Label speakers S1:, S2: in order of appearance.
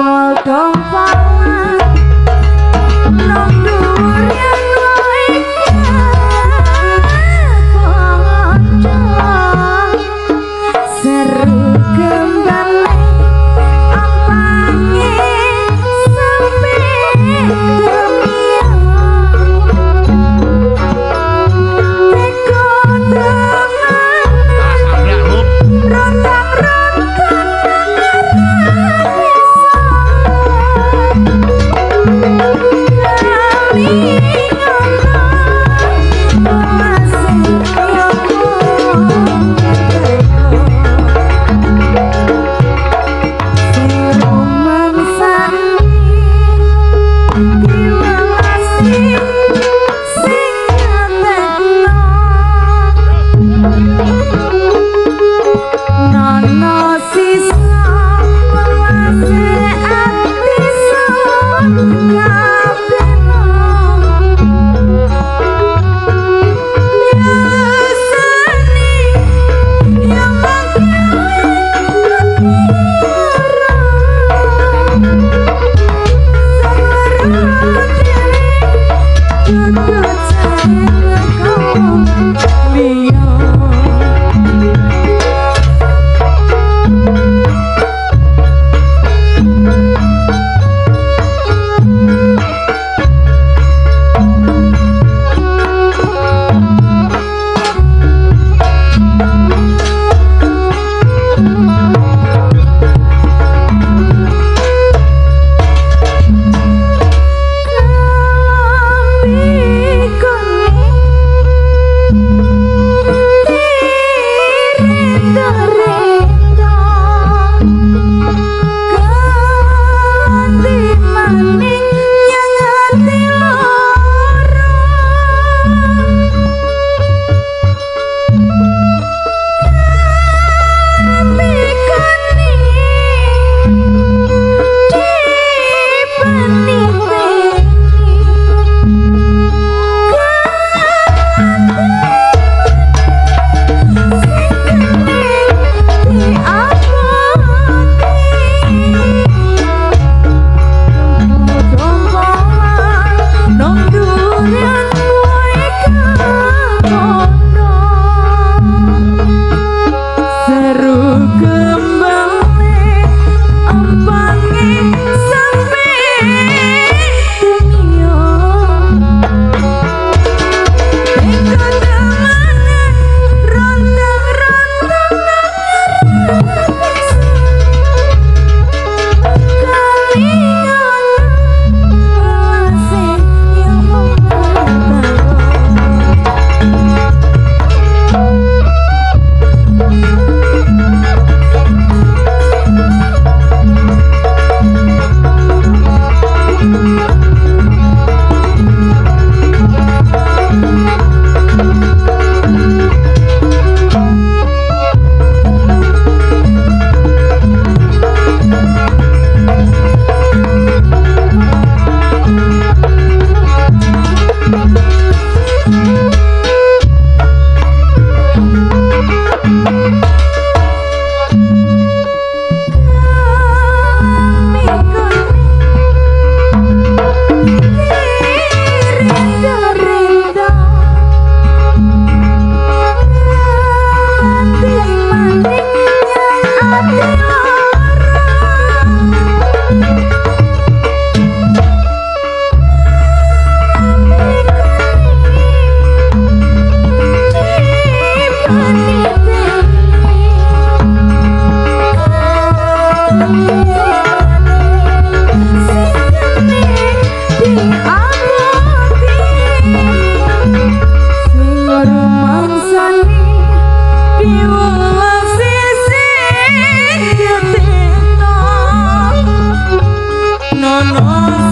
S1: Don't falas no